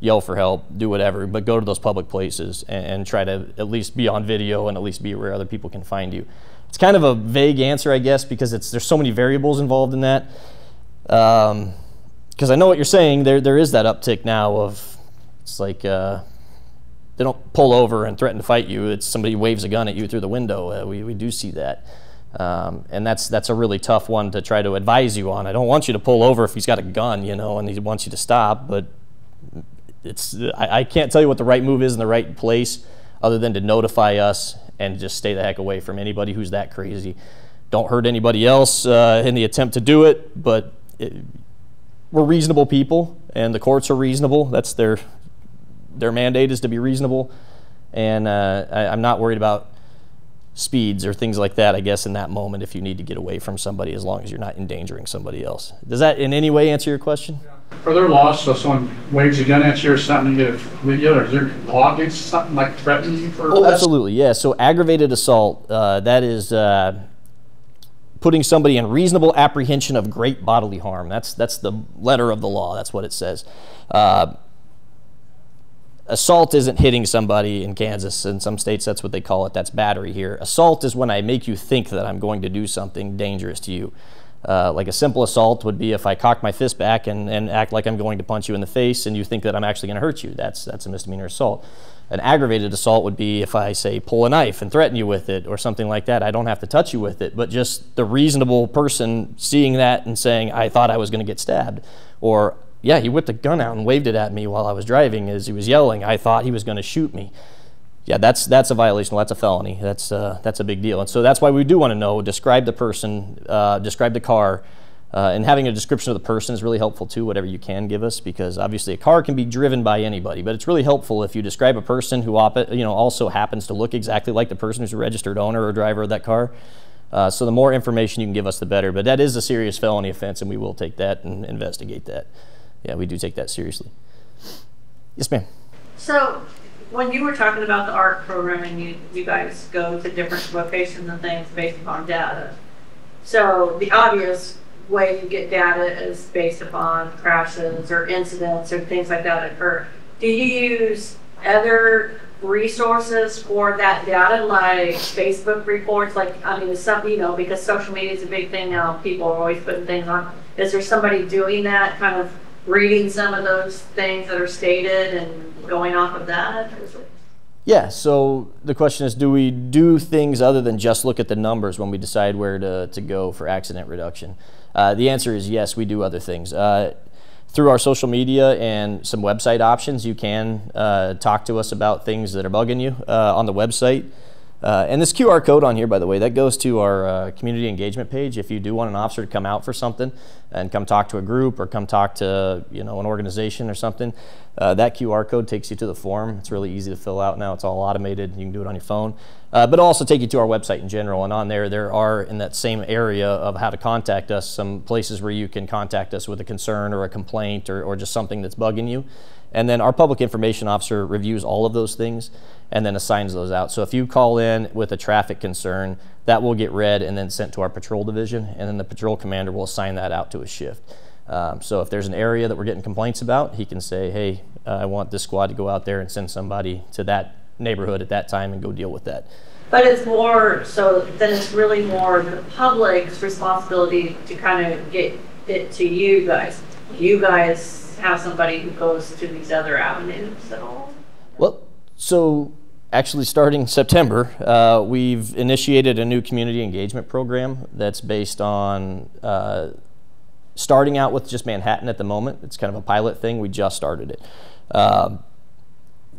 yell for help, do whatever, but go to those public places and, and, try to at least be on video and at least be where other people can find you. It's kind of a vague answer, I guess, because it's there's so many variables involved in that. Because um, I know what you're saying. There there is that uptick now of it's like uh, they don't pull over and threaten to fight you. It's somebody waves a gun at you through the window. Uh, we we do see that. Um, and that's that's a really tough one to try to advise you on. I don't want you to pull over if he's got a gun, you know, and he wants you to stop. But it's I, I can't tell you what the right move is in the right place, other than to notify us and just stay the heck away from anybody who's that crazy. Don't hurt anybody else uh, in the attempt to do it, but it, we're reasonable people, and the courts are reasonable. That's their their mandate is to be reasonable, and uh, I, I'm not worried about speeds or things like that, I guess, in that moment if you need to get away from somebody as long as you're not endangering somebody else. Does that in any way answer your question? Are there laws so someone waves a gun at you or something, you get a video, or is there law against something like threatening you for? Oh, absolutely, yeah. So aggravated assault, uh, that is uh, putting somebody in reasonable apprehension of great bodily harm. That's, that's the letter of the law, that's what it says. Uh, assault isn't hitting somebody in Kansas. In some states, that's what they call it. That's battery here. Assault is when I make you think that I'm going to do something dangerous to you. Uh, like a simple assault would be if I cock my fist back and, and act like I'm going to punch you in the face and you think that I'm actually going to hurt you. That's, that's a misdemeanor assault. An aggravated assault would be if I say pull a knife and threaten you with it or something like that. I don't have to touch you with it, but just the reasonable person seeing that and saying, I thought I was going to get stabbed or yeah, he whipped a gun out and waved it at me while I was driving as he was yelling. I thought he was going to shoot me. Yeah, that's that's a violation. That's a felony. That's uh, that's a big deal. And so that's why we do want to know. Describe the person. Uh, describe the car. Uh, and having a description of the person is really helpful too, whatever you can give us, because obviously a car can be driven by anybody, but it's really helpful if you describe a person who you know, also happens to look exactly like the person who's a registered owner or driver of that car. Uh, so the more information you can give us, the better. But that is a serious felony offense, and we will take that and investigate that yeah, we do take that seriously. Yes, ma'am. So, when you were talking about the art program and you, you guys go to different locations and things based upon data, so the obvious way you get data is based upon crashes or incidents or things like that occur. Do you use other resources for that data, like Facebook reports? Like, I mean, some, you know, because social media is a big thing now, people are always putting things on. Is there somebody doing that kind of reading some of those things that are stated and going off of that? Yeah, so the question is do we do things other than just look at the numbers when we decide where to, to go for accident reduction? Uh, the answer is yes, we do other things. Uh, through our social media and some website options, you can uh, talk to us about things that are bugging you uh, on the website. Uh, and this QR code on here, by the way, that goes to our uh, community engagement page. If you do want an officer to come out for something and come talk to a group or come talk to you know an organization or something, uh, that QR code takes you to the form. It's really easy to fill out now. It's all automated. You can do it on your phone, uh, but also take you to our website in general. And on there, there are in that same area of how to contact us some places where you can contact us with a concern or a complaint or, or just something that's bugging you. And then our public information officer reviews all of those things and then assigns those out. So if you call in with a traffic concern, that will get read and then sent to our patrol division, and then the patrol commander will assign that out to a shift. Um, so if there's an area that we're getting complaints about, he can say, hey, I want this squad to go out there and send somebody to that neighborhood at that time and go deal with that. But it's more, so then it's really more the public's responsibility to kind of get it to you guys. You guys have somebody who goes to these other avenues at all? Well, so actually starting September, uh, we've initiated a new community engagement program that's based on uh, starting out with just Manhattan at the moment. It's kind of a pilot thing. We just started it. Um,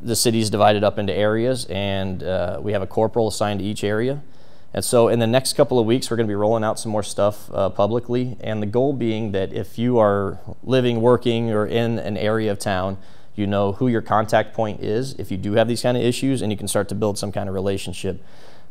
the city is divided up into areas, and uh, we have a corporal assigned to each area. And so, in the next couple of weeks, we're going to be rolling out some more stuff uh, publicly. And the goal being that if you are living, working, or in an area of town, you know who your contact point is if you do have these kind of issues, and you can start to build some kind of relationship.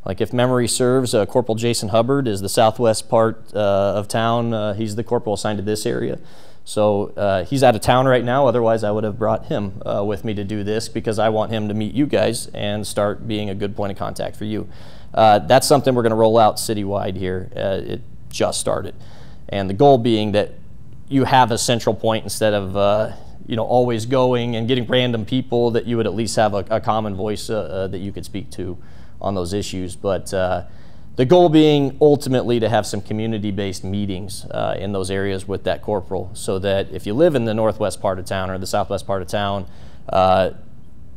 Like if memory serves, uh, Corporal Jason Hubbard is the southwest part uh, of town. Uh, he's the corporal assigned to this area. So uh, he's out of town right now. Otherwise, I would have brought him uh, with me to do this because I want him to meet you guys and start being a good point of contact for you. Uh, that's something we're going to roll out citywide here. Uh, it just started, and the goal being that you have a central point instead of uh, you know always going and getting random people. That you would at least have a, a common voice uh, that you could speak to on those issues, but the goal being ultimately to have some community-based meetings uh, in those areas with that corporal so that if you live in the northwest part of town or the southwest part of town, uh,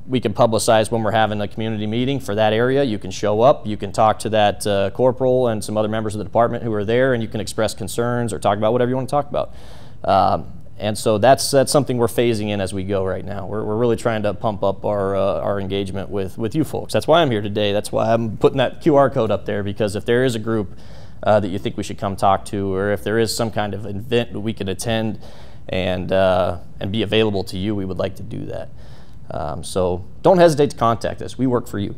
we can publicize when we're having a community meeting for that area. You can show up, you can talk to that uh, corporal and some other members of the department who are there, and you can express concerns or talk about whatever you want to talk about. Um, and so that's that's something we're phasing in as we go right now. We're, we're really trying to pump up our uh, our engagement with with you folks. That's why I'm here today. That's why I'm putting that QR code up there because if there is a group uh, that you think we should come talk to, or if there is some kind of event that we can attend and uh, and be available to you, we would like to do that. Um, so don't hesitate to contact us. We work for you.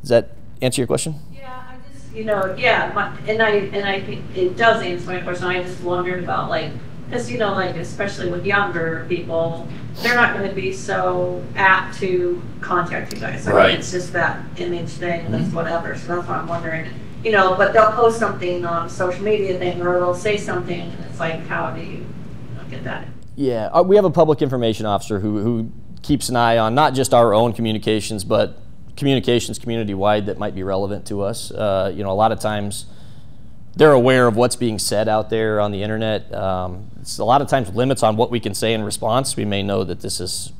Does that answer your question? Yeah, I just you know yeah, my, and I and I it does answer my question. I just wondered about like because you know like especially with younger people they're not going to be so apt to contact you guys I mean, Right. it's just that image thing that's whatever so that's why i'm wondering you know but they'll post something on social media thing or they'll say something and it's like how do you, you know, get that Yeah, uh, we have a public information officer who, who keeps an eye on not just our own communications, but communications community wide that might be relevant to us. Uh, you know, a lot of times they're aware of what's being said out there on the internet. Um, it's a lot of times limits on what we can say in response. We may know that this is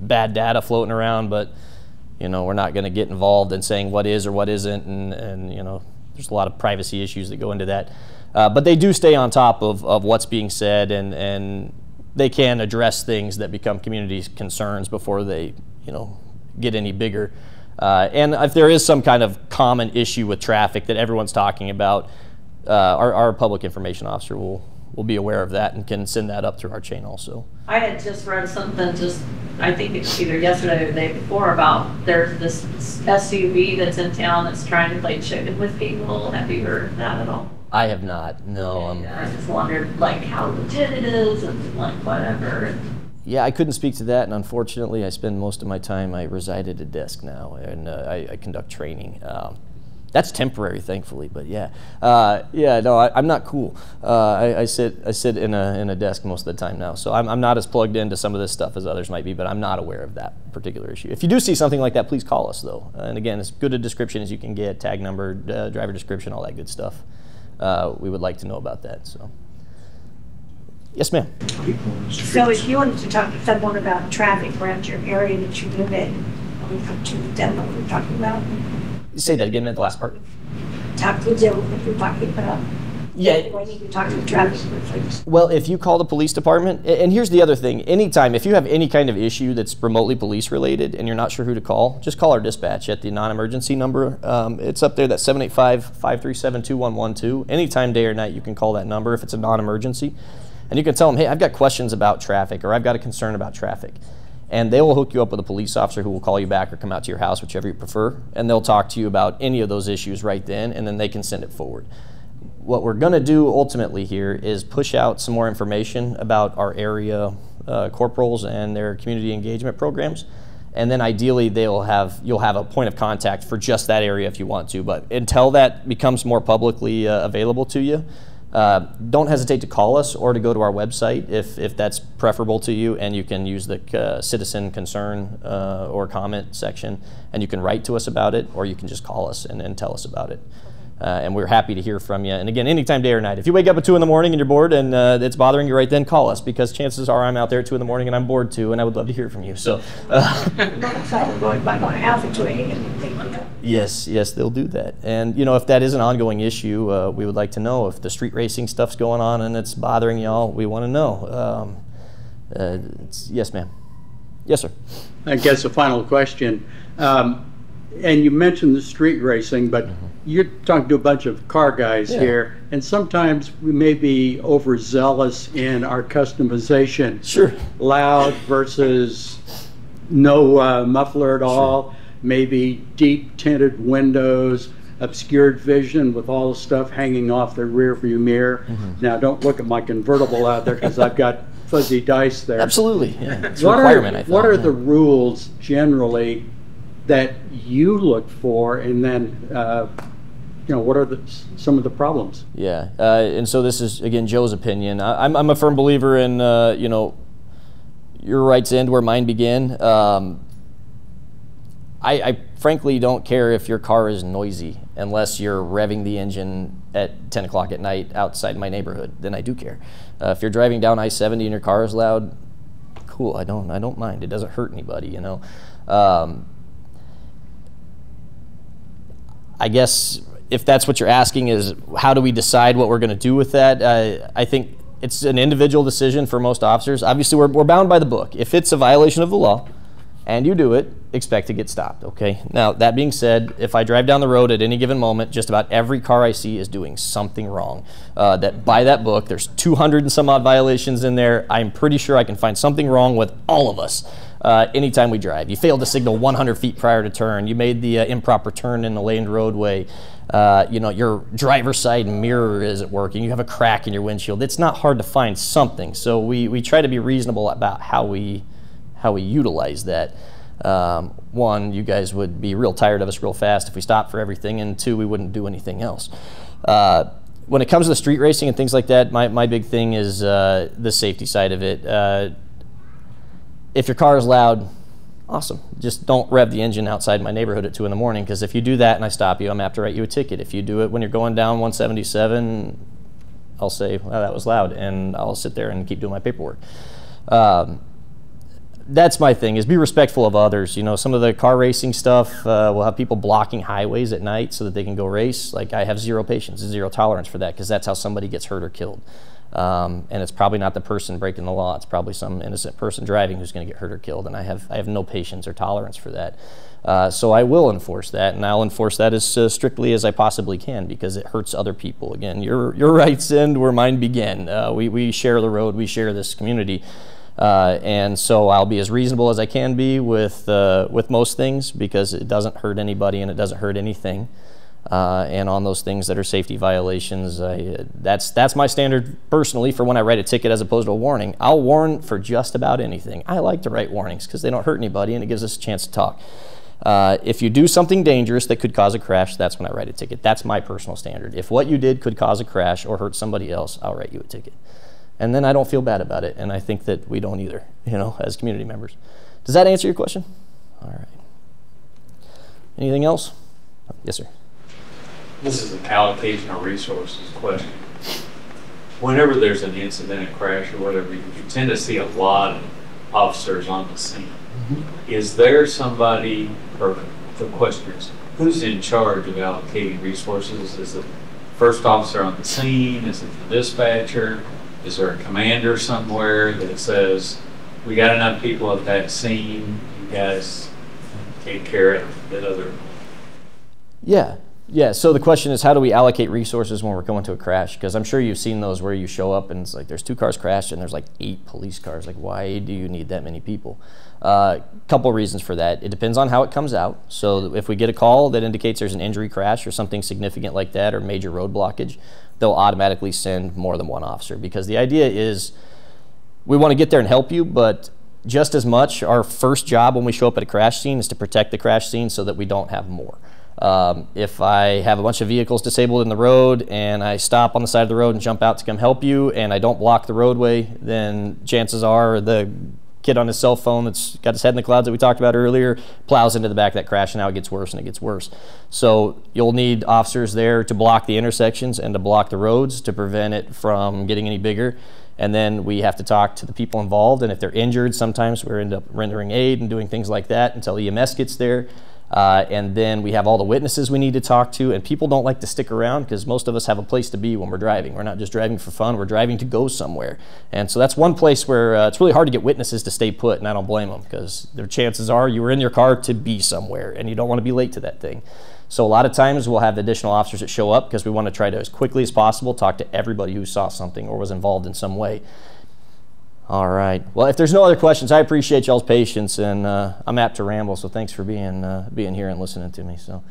bad data floating around, but you know, we're not going to get involved in saying what is or what isn't, and, and you know, there's a lot of privacy issues that go into that. Uh, but they do stay on top of, of what's being said, and, and they can address things that become community concerns before they, you know, get any bigger. Uh, and if there is some kind of common issue with traffic that everyone's talking about, uh, our, our public information officer will, will be aware of that and can send that up through our chain also. i had just read something just i think it's either yesterday or the day before about there's this suv that's in town that's trying to play chicken with people have you heard that at all I have not. No. Um, I just wondered like how legit it is and like whatever. yeah, I couldn't speak to that, and unfortunately, I spend most of my time. I reside at a desk now, and uh, I, I conduct training. Um, that's temporary, thankfully, but yeah, uh, yeah. No, I, I'm not cool. Uh, I, I sit I sit in a in a desk most of the time now, so I'm, I'm not as plugged into some of this stuff as others might be. But I'm not aware of that particular issue. If you do see something like that, please call us though. And again, as good a description as you can get, tag number, uh, driver description, all that good stuff. Uh, we would like to know about that. So. Yes, ma'am. So if you wanted to talk to someone about traffic around your area that you live in, we come to the demo we're talking about, Say that again at the last part. talk to Joe if you're talking about, Yeah. do need to talk to the? Well, if you call the police department, and here's the other thing anytime, if you have any kind of issue that's remotely police related and you're not sure who to call, just call our dispatch at the non emergency number. Um, it's up there, that 785 537 2112. Anytime, day or night, you can call that number if it's a non emergency. And you can tell them, hey, I've got questions about traffic or I've got a concern about traffic. And they will hook you up with a police officer who will call you back or come out to your house, whichever you prefer. And they'll talk to you about any of those issues right then, and then they can send it forward. What we're going to do ultimately here is push out some more information about our area uh, corporals and their community engagement programs. And then ideally they'll have you'll have a point of contact for just that area if you want to. But until that becomes more publicly uh, available to you uh, don't hesitate to call us or to go to our website if, if that's preferable to you and you can use the uh, citizen concern uh, or comment section and you can write to us about it or you can just call us and, and tell us about it uh, and we're happy to hear from you. And again, anytime, day or night. If you wake up at 2 in the morning and you're bored and uh, it's bothering you right then, call us because chances are I'm out there at 2 in the morning and I'm bored too, and I would love to hear from you. So, uh, Motorcycle going by my house at 2 a.m. and things like that. yes, yes, they'll do that. And, you know, if that is an ongoing issue, uh, we would like to know if the street racing stuff's going on and it's bothering y'all, we want to know. Um, uh, it's, yes, ma'am. Yes, sir. I guess a final question. Um, And you mentioned the street racing, but you're talking to a bunch of car guys Yeah. here, and sometimes we may be overzealous in our customization. Sure. Loud versus no uh, muffler at all, maybe deep tinted windows, obscured vision with all the stuff hanging off the rear view mirror. Mm-hmm. Now, don't look at my convertible out there because I've got fuzzy dice there. Absolutely. Yeah. It's a What requirement, are, I thought. what are yeah. the rules generally that you look for, and then, uh, you know, what are the, some of the problems? Yeah, uh, and so this is again Joe's opinion. I, I'm, I'm a firm believer in uh, you know your rights end where mine begin. Um, I, I frankly don't care if your car is noisy unless you're revving the engine at 10 o'clock at night outside my neighborhood. Then I do care. Uh, if you're driving down I-70 and your car is loud, cool. I don't I don't mind. It doesn't hurt anybody. You know. Um, I guess if that's what you're asking is how do we decide what we're going to do with that? Uh, I think it's an individual decision for most officers. Obviously, we're, we're bound by the book. If it's a violation of the law and you do it, expect to get stopped, okay? Now, that being said, if I drive down the road at any given moment, just about every car I see is doing something wrong. Uh, that by that book, there's 200 and some odd violations in there. I'm pretty sure I can find something wrong with all of us uh, anytime we drive. You failed to signal 100 feet prior to turn. You made the uh, improper turn in the laned roadway. Uh, you know, your driver's side mirror isn't working. You have a crack in your windshield. It's not hard to find something. So we, we try to be reasonable about how we how we utilize that. Um, one, you guys would be real tired of us real fast if we stopped for everything, and two, we wouldn't do anything else. Uh, when it comes to street racing and things like that, my, my big thing is uh, the safety side of it. Uh, if your car is loud, awesome. Just don't rev the engine outside my neighborhood at 2 in the morning, because if you do that and I stop you, I'm apt to write you a ticket. If you do it when you're going down 177, I'll say, well, that was loud, and I'll sit there and keep doing my paperwork. Um, that's my thing is be respectful of others you know some of the car racing stuff uh, will have people blocking highways at night so that they can go race like i have zero patience zero tolerance for that because that's how somebody gets hurt or killed um, and it's probably not the person breaking the law it's probably some innocent person driving who's going to get hurt or killed and i have i have no patience or tolerance for that uh, so I will enforce that, and I'll enforce that as uh, strictly as I possibly can because it hurts other people. Again, your your rights end where mine begin. Uh, we we share the road, we share this community, uh, and so I'll be as reasonable as I can be with uh, with most things because it doesn't hurt anybody and it doesn't hurt anything. Uh, and on those things that are safety violations, I, that's that's my standard personally for when I write a ticket as opposed to a warning. I'll warn for just about anything. I like to write warnings because they don't hurt anybody and it gives us a chance to talk. Uh, if you do something dangerous that could cause a crash, that's when I write a ticket. That's my personal standard. If what you did could cause a crash or hurt somebody else, I'll write you a ticket. And then I don't feel bad about it, and I think that we don't either, you know, as community members. Does that answer your question? All right. Anything else? Yes, sir. This is an allocation of resources question. whenever there's an incident, a crash or whatever, you tend to see a lot of officers on the scene. Mm-hmm. Is there somebody, or the question is, who's in charge of allocating resources? Is it first officer on the scene? Is it the dispatcher? Is there a commander somewhere that says, we got enough people at that scene, you guys take care of the other? Yeah. Yeah. So the question is, how do we allocate resources when we're going to a crash? Because I'm sure you've seen those where you show up and it's like there's two cars crashed and there's like eight police cars. Like, why do you need that many people? A uh, couple reasons for that. It depends on how it comes out. So if we get a call that indicates there's an injury crash or something significant like that or major road blockage, they'll automatically send more than one officer because the idea is we want to get there and help you, but just as much our first job when we show up at a crash scene is to protect the crash scene so that we don't have more. Um, if I have a bunch of vehicles disabled in the road and I stop on the side of the road and jump out to come help you and I don't block the roadway, then chances are the kid on his cell phone that's got his head in the clouds that we talked about earlier plows into the back of that crash and now it gets worse and it gets worse. So you'll need officers there to block the intersections and to block the roads to prevent it from getting any bigger. And then we have to talk to the people involved. And if they're injured, sometimes we end up rendering aid and doing things like that until EMS gets there. Uh, and then we have all the witnesses we need to talk to. And people don't like to stick around because most of us have a place to be when we're driving. We're not just driving for fun, we're driving to go somewhere. And so that's one place where uh, it's really hard to get witnesses to stay put, and I don't blame them because their chances are you were in your car to be somewhere and you don't want to be late to that thing. So a lot of times we'll have additional officers that show up because we want to try to, as quickly as possible, talk to everybody who saw something or was involved in some way. All right. Well, if there's no other questions, I appreciate y'all's patience, and uh, I'm apt to ramble. So thanks for being uh, being here and listening to me. So.